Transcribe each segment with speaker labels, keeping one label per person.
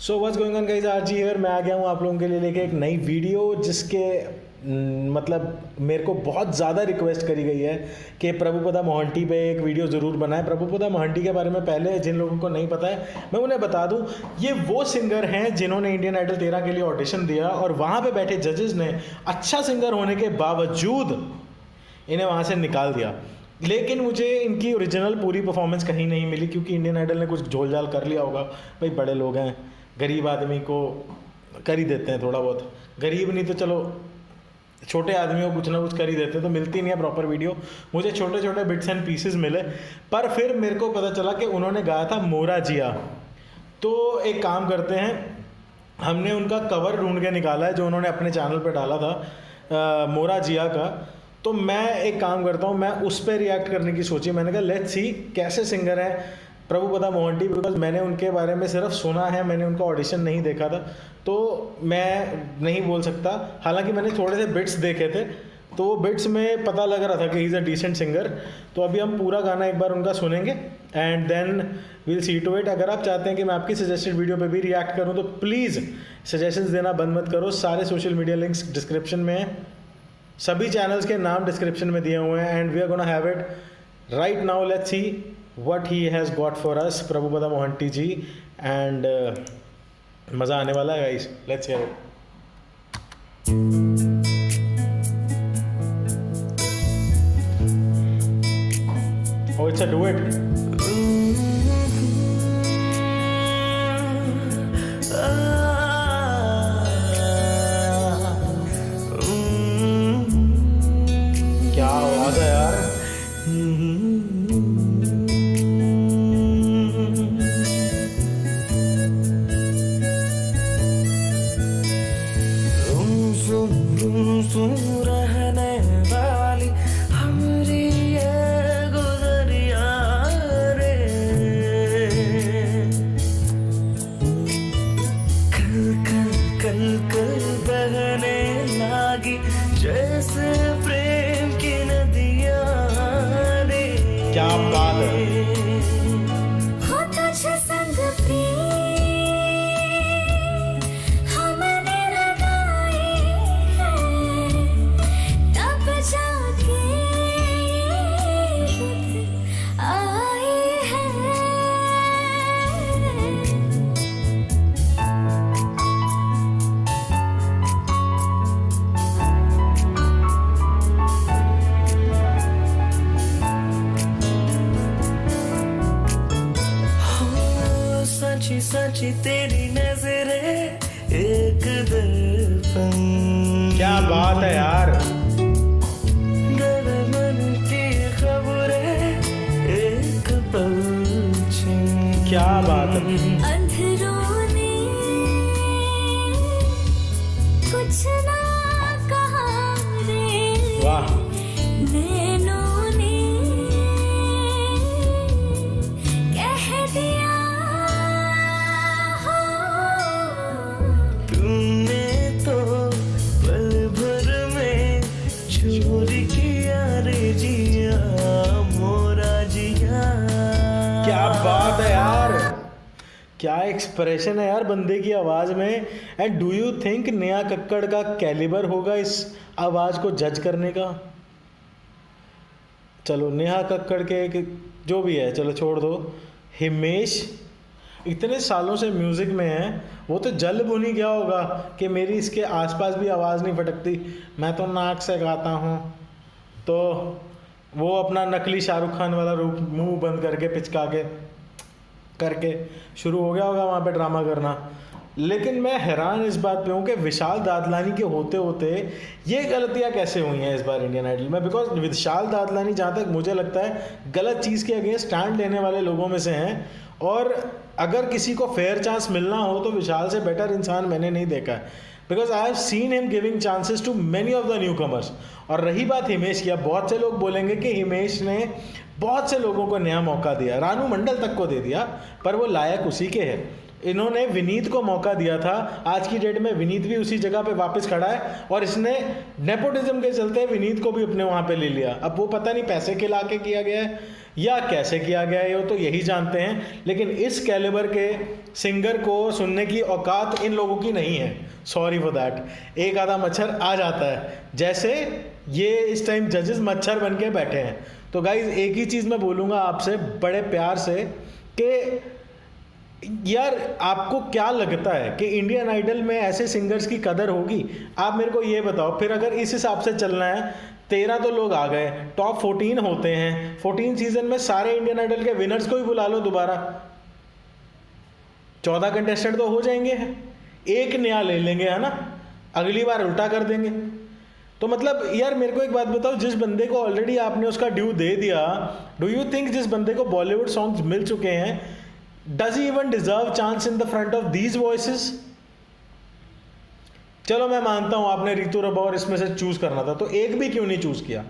Speaker 1: So was going on guys R G here मैं आ गया हूँ आप लोगों के लिए लेके एक नई वीडियो, जिसके मतलब मेरे को बहुत ज़्यादा रिक्वेस्ट करी गई है कि प्रभुपदा मोहंटी पे एक वीडियो ज़रूर बनाए। प्रभुपदा मोहंटी के बारे में पहले जिन लोगों को नहीं पता है, मैं उन्हें बता दूँ, ये वो सिंगर हैं जिन्होंने इंडियन आइडल तेरह के लिए ऑडिशन दिया और वहाँ पे बैठे जजेस ने अच्छा सिंगर होने के बावजूद इन्हें वहाँ से निकाल दिया। लेकिन मुझे इनकी ओरिजिनल पूरी परफॉर्मेंस कहीं नहीं मिली, क्योंकि इंडियन आइडल ने कुछ झोल झाल कर लिया होगा। भाई, बड़े लोग हैं। गरीब आदमी को कर ही देते हैं थोड़ा बहुत। गरीब नहीं तो चलो छोटे आदमी को कुछ ना कुछ कर ही देते हैं तो मिलती नहीं है प्रॉपर वीडियो मुझे छोटे छोटे बिट्स एंड पीसेस मिले पर फिर मेरे को पता चला कि उन्होंने गाया था मोरा जिया। तो एक काम करते हैं हमने उनका कवर ढूंढ के निकाला है जो उन्होंने अपने चैनल पर डाला था आ, मोरा जिया का। तो मैं एक काम करता हूँ मैं उस पर रिएक्ट करने की सोची मैंने कहा लेट्स सी कैसे सिंगर है प्रभुपदा मोहंटी बिकॉज़ मैंने उनके बारे में सिर्फ़ सुना है, मैंने उनका ऑडिशन नहीं देखा था तो मैं नहीं बोल सकता। हालाँकि मैंने थोड़े से बिट्स देखे थे तो वो बिट्स में पता लग रहा था कि इज़ अ डिसेंट सिंगर तो अभी हम पूरा गाना एक बार उनका सुनेंगे and then will see to it अगर आप चाहते हैं कि मैं आपकी सजेस्टेड वीडियो पे भी रिएक्ट करूँ तो प्लीज़ सजेशंस देना बंद मत करो। सारे सोशल मीडिया लिंक्स डिस्क्रिप्शन में हैं। सभी चैनल्स के नाम डिस्क्रिप्शन में दिए हुए हैं and we are gonna have it right now let's see what he has got for us Prabhupada Mohanty ji and मज़ा आने वाला है guys let's hear Oh, it's a duet.
Speaker 2: तेरी नजरे एक दर्पण।
Speaker 1: क्या बात है यार। क्या बात है। एक्सप्रेशन है यार बंदे की आवाज़ में। And do you think Neha Kakkar का कैलिबर होगा इस आवाज़ को जज करने का? चलो, नेहा कक्कड़ के जो भी है, चलो छोड़ दो। हिमेश इतने सालों से म्यूज़िक में है, वो तो जल भुनी क्या होगा कि मेरी इसके आसपास भी आवाज़ नहीं फटकती मैं तो नाक से गाता हूँ। तो वो अपना नकली शाहरुख खान वाला रूप मुँह बंद करके पिचका के करके शुरू हो गया होगा वहाँ पे ड्रामा करना। लेकिन मैं हैरान इस बात पे हूँ कि विशाल दादलानी के होते होते ये गलतियाँ कैसे हुई हैं इस बार इंडियन आइडल में? बिकॉज़ विशाल दादलानी जहाँ तक मुझे लगता है गलत चीज़ के अगेंस्ट स्टैंड लेने वाले लोगों में से हैं। और अगर किसी को फेयर चांस मिलना हो तो विशाल से बेटर इंसान मैंने नहीं देखा। Because I have seen him giving chances to many of the newcomers और रही बात हिमेश की, अब बहुत से लोग बोलेंगे कि हिमेश ने बहुत से लोगों को नया मौका दिया, रानू मंडल तक को दे दिया, पर वो लायक उसी के है। इन्होंने विनीत को मौका दिया था, आज की डेट में विनीत भी उसी जगह पे वापस खड़ा है, और इसने नेपोटिज्म के चलते विनीत को भी अपने वहाँ पे ले लिया। अब वो पता नहीं पैसे के ला के किया गया है, या कैसे किया गया है, वो तो यही जानते हैं, लेकिन इस कैलिबर के सिंगर को सुनने की औकात इन लोगों की नहीं है। Sorry for that. एक आधा मच्छर आ जाता है। जैसे ये इस टाइम जजेस मच्छर बन के बैठे हैं। तो गाइज़ एक ही चीज़ मैं बोलूँगा आपसे, बड़े प्यार से, कि यार आपको क्या लगता है कि इंडियन आइडल में ऐसे सिंगर्स की कदर होगी? आप मेरे को ये बताओ, फिर अगर इस हिसाब से चलना है, तेरह तो लोग आ गए टॉप फोर्टीन होते हैं। फोर्टीन सीज़न में सारे इंडियन आइडल के विनर्स को ही बुला लो दोबारा। चौदह कंटेस्टेंट तो हो जाएँगे। एक नया ले लेंगे, है ना? अगली बार उल्टा कर देंगे। तो मतलब यार मेरे को एक बात बताओ जिस बंदे को ऑलरेडी आपने उसका ड्यू दे दिया डू यू थिंक जिस बंदे को बॉलीवुड सॉन्ग्स मिल चुके हैं does he even deserve chance in the front of these voices चलो मैं मानता हूँ आपने रितु रबौर इसमें से चूज़ करना था तो एक भी क्यों नहीं चूज़ किया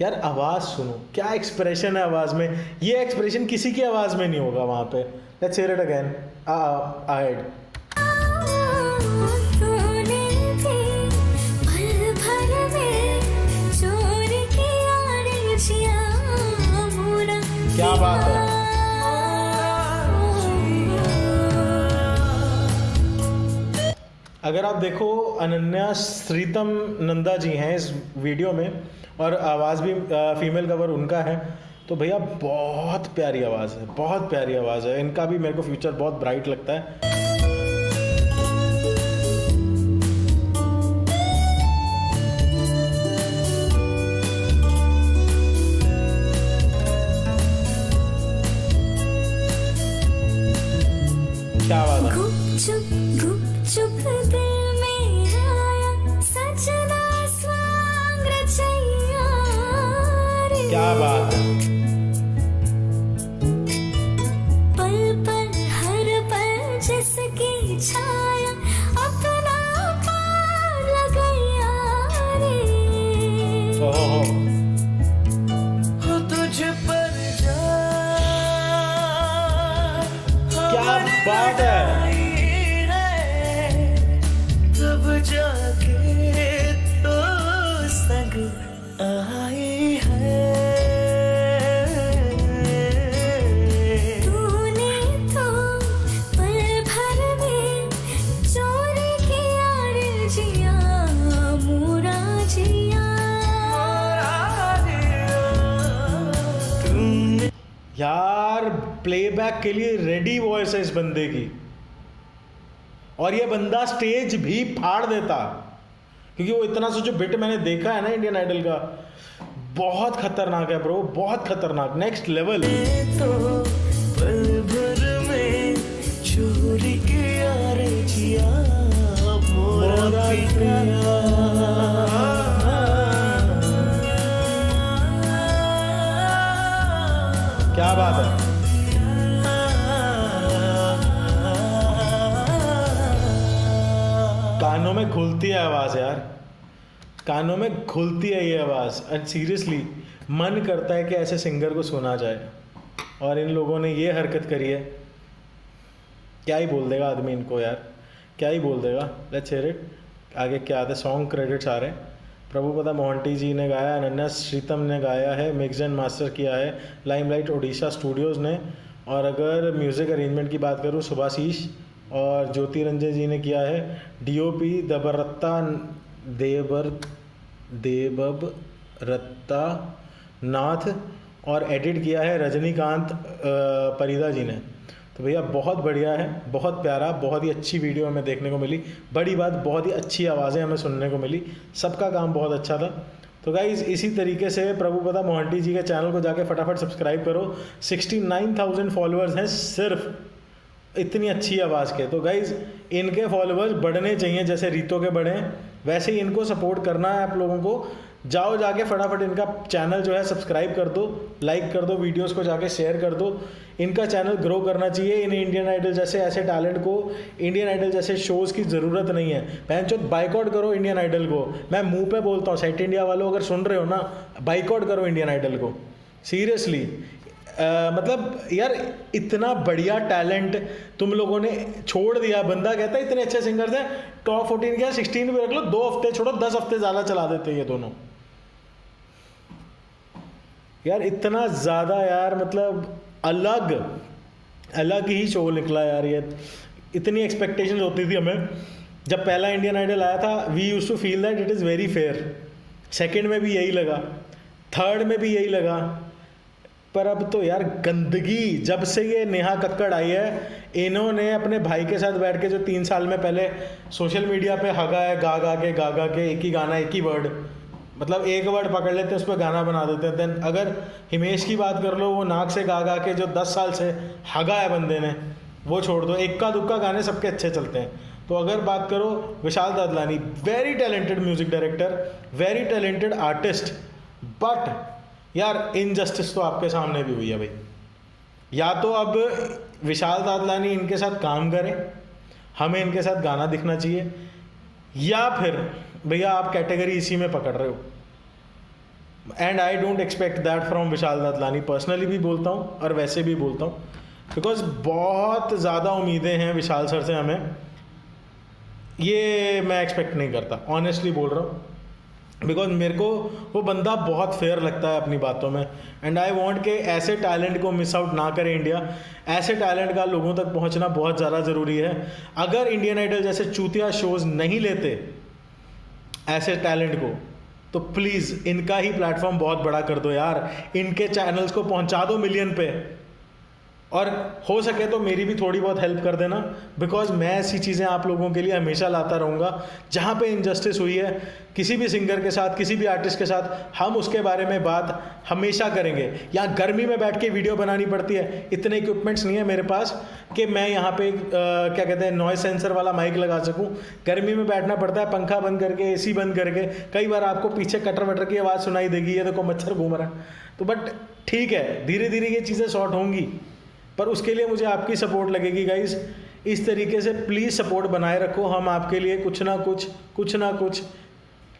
Speaker 1: यार आवाज़ सुनो क्या एक्सप्रेशन है आवाज़ में ये एक्सप्रेशन किसी की आवाज़ में नहीं होगा वहाँ पे let's hear it again ahead
Speaker 3: क्या
Speaker 1: बात है? अगर आप देखो, अनन्या श्रीतम नंदा जी हैं इस वीडियो में, और आवाज़ भी फीमेल कवर उनका है तो भैया बहुत प्यारी आवाज़ है, बहुत प्यारी आवाज़ है। इनका भी मेरे को फ्यूचर बहुत ब्राइट लगता है। क्या बात यार प्लेबैक के लिए रेडी वॉइस है इस बंदे की। और ये बंदा स्टेज भी फाड़ देता। क्योंकि वो इतना सा जो बिट मैंने देखा है ना इंडियन आइडल का बहुत खतरनाक है ब्रो बहुत खतरनाक। नेक्स्ट लेवल
Speaker 2: तो चोरी जिया मोरा
Speaker 1: क्या बात है? कानों में घुलती है आवाज़ यार। कानों में घुलती है ये आवाज़। एंड सीरियसली मन करता है कि ऐसे सिंगर को सुना जाए। और इन लोगों ने ये हरकत करी है। क्या ही बोल देगा आदमी इनको यार? क्या ही बोल देगा? लेट्स हियर इट आगे क्या आता है? सॉन्ग क्रेडिट्स आ रहे हैं। प्रभुपदा मोहंटी जी ने गाया, अनन्या श्रीतम ने गाया है मिक्स एंड मास्टर किया है, लाइमलाइट ओडिशा स्टूडियोज़ ने। और अगर म्यूज़िक अरेंजमेंट की बात करूँ सुभाशीष और ज्योति रंजन जी ने किया है डीओपी दबरत्ता देवर देबब रत्ता नाथ और एडिट किया है रजनीकांत परिदा जी ने। तो भैया बहुत बढ़िया है बहुत प्यारा बहुत ही अच्छी वीडियो हमें देखने को मिली। बड़ी बात बहुत ही अच्छी आवाज़ें हमें सुनने को मिली। सबका काम बहुत अच्छा था। तो गाइज़ इसी तरीके से प्रभुपदा मोहंटी जी के चैनल को जाके फटाफट सब्सक्राइब करो। 69,000 फॉलोअर्स हैं सिर्फ़ इतनी अच्छी आवाज़ के। तो गाइज़ इनके फॉलोअर्स बढ़ने चाहिए जैसे रीतों के बढ़े। वैसे ही इनको सपोर्ट करना है आप लोगों को। जाओ जाके फटाफट इनका चैनल जो है सब्सक्राइब कर दो लाइक कर दो वीडियोस को जाके शेयर कर दो। इनका चैनल ग्रो करना चाहिए, इन इंडियन आइडल जैसे ऐसे टैलेंट को इंडियन आइडल जैसे शोज़ की ज़रूरत नहीं है। बहन चो बाइकआउट करो इंडियन आइडल को। मैं मुँह पे बोलता हूँ सेट इंडिया वालों अगर सुन रहे हो ना बाइकआउट करो इंडियन आइडल को। सीरियसली मतलब यार, इतना बढ़िया टैलेंट तुम लोगों ने छोड़ दिया। बंदा कहता है, इतने अच्छे सिंगर्स हैं टॉप फोर्टीन क्या सिक्सटीन भी रख लो, दो हफ़्ते छोड़ो, दस हफ़्ते ज़्यादा चला देते ये दोनों। यार, इतना ज़्यादा, यार मतलब अलग अलग ही शो निकला यार ये। इतनी एक्सपेक्टेशंस होती थी हमें। जब पहला इंडियन आइडल आया था we use to feel that it is very fair second में भी यही लगा। थर्ड में भी यही लगा। पर अब तो यार गंदगी, जब से ये नेहा कक्कड़ आई है, इन्होंने अपने भाई के साथ बैठ के जो तीन साल में पहले सोशल मीडिया पे हगा है, गा गा के, गा गा के, एक ही गाना, एक ही वर्ड मतलब एक वर्ड पकड़ लेते हैं उस पर गाना बना देते हैं। देन अगर हिमेश की बात कर लो, वो नाक से गा गा के जो दस साल से हगा है बंदे ने, वो छोड़ दो। इक्का दुक्का गाने सबके अच्छे चलते हैं। तो अगर बात करो Vishal Dadlani very talented music director very talented artist but यार इनजस्टिस तो आपके सामने भी हुई है भाई। या तो अब विशाल दादलानी इनके साथ काम करें, हमें इनके साथ गाना दिखना चाहिए, या फिर, भैया आप कैटेगरी इसी में पकड़ रहे हो। And I don't expect that from Vishal Dadlani. Personally भी बोलता हूँ और वैसे भी बोलता हूँ। बिकॉज़ बहुत ज़्यादा उम्मीदें हैं विशाल सर से हमें। ये मैं एक्सपेक्ट नहीं करता। ऑनेस्टली बोल रहा हूँ। बिकॉज़ मेरे को वो बंदा बहुत फेयर लगता है अपनी बातों में। एंड आई वॉन्ट के ऐसे टैलेंट को मिस आउट ना करे इंडिया ऐसे टैलेंट का लोगों तक पहुँचना बहुत ज़्यादा ज़रूरी है। अगर इंडियन आइडल जैसे चूतिया शोज़ नहीं लेते ऐसे टैलेंट को तो प्लीज़ इनका ही प्लेटफॉर्म बहुत बड़ा कर दो यार। इनके चैनल्स को पहुँचा दो मिलियन पे। और हो सके तो मेरी भी थोड़ी बहुत हेल्प कर देना बिकॉज़ मैं ऐसी चीज़ें आप लोगों के लिए हमेशा लाता रहूँगा जहाँ पे इनजस्टिस हुई है किसी भी सिंगर के साथ किसी भी आर्टिस्ट के साथ हम उसके बारे में बात हमेशा करेंगे। यहाँ गर्मी में बैठ के वीडियो बनानी पड़ती है इतने इक्विपमेंट्स नहीं है मेरे पास कि मैं यहाँ पे अ, क्या कहते हैं नॉइस सेंसर वाला माइक लगा सकूँ। गर्मी में बैठना पड़ता है पंखा बंद करके एसी बंद करके कई बार आपको पीछे कटर वटर की आवाज़ सुनाई देगी ये देखो मच्छर घूम रहा है। तो बट ठीक है धीरे धीरे ये चीज़ें शॉर्ट होंगी। पर उसके लिए मुझे आपकी सपोर्ट लगेगी गाइज़ इस तरीके से प्लीज़ सपोर्ट बनाए रखो. हम आपके लिए कुछ ना कुछ कुछ ना कुछ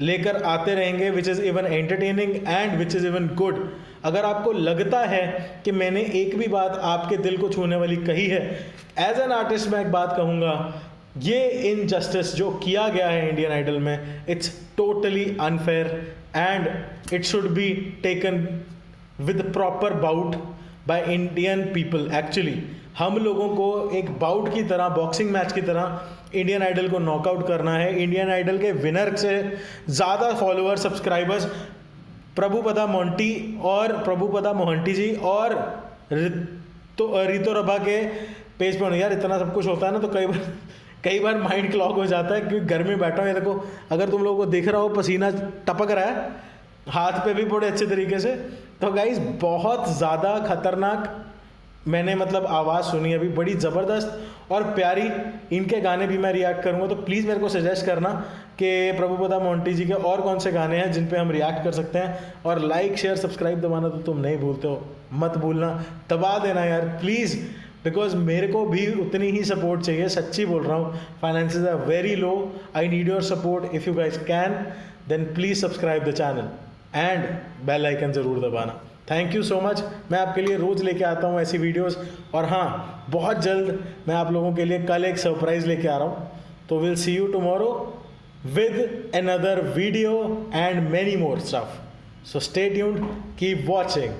Speaker 1: लेकर आते रहेंगे which is even entertaining and which is even good अगर आपको लगता है कि मैंने एक भी बात आपके दिल को छूने वाली कही है एज एन आर्टिस्ट मैं एक बात कहूँगा, ये इनजस्टिस जो किया गया है इंडियन आइडल में it's totally unfair and it should be taken with proper bout by Indian people actually हम लोगों को एक बाउट की तरह बॉक्सिंग मैच की तरह इंडियन आइडल को नॉकआउट करना है। इंडियन आइडल के विनर से ज़्यादा फॉलोअर सब्सक्राइबर्स प्रभुपदा मोंटी और प्रभुपदा मोहंटी जी और रितो रितो रभा के पेज पर होने। यार, इतना सब कुछ होता है ना तो कई बार कई बार माइंड क्लॉक हो जाता है क्योंकि घर में बैठा हूँ। देखो, अगर तुम लोगों को दिख रहा हो, पसीना टपक रहा है, हाथ पे भी बड़े अच्छे तरीके से तो गाइज़ बहुत ज़्यादा खतरनाक मैंने मतलब आवाज़ सुनी अभी, बड़ी ज़बरदस्त और प्यारी। इनके गाने भी मैं रिएक्ट करूँगा तो प्लीज़ मेरे को सजेस्ट करना कि प्रभुपदा मोंटी जी के और कौन से गाने हैं जिन पे हम रिएक्ट कर सकते हैं। और लाइक शेयर सब्सक्राइब दबाना तो तुम नहीं भूलते हो। मत भूलना, दबा देना यार प्लीज़ बिकॉज़ मेरे को भी उतनी ही सपोर्ट चाहिए, सच्ची बोल रहा हूँ। Finances are very low I need your support if you guys can then please subscribe the channel and bell icon ज़रूर दबाना। थैंक यू सो मच मैं आपके लिए रोज़ लेके आता हूँ ऐसी वीडियोस और हाँ बहुत जल्द मैं आप लोगों के लिए कल एक सरप्राइज़ लेके आ रहा हूँ। तो will see you tomorrow with another video and many more stuff so stay tuned keep watching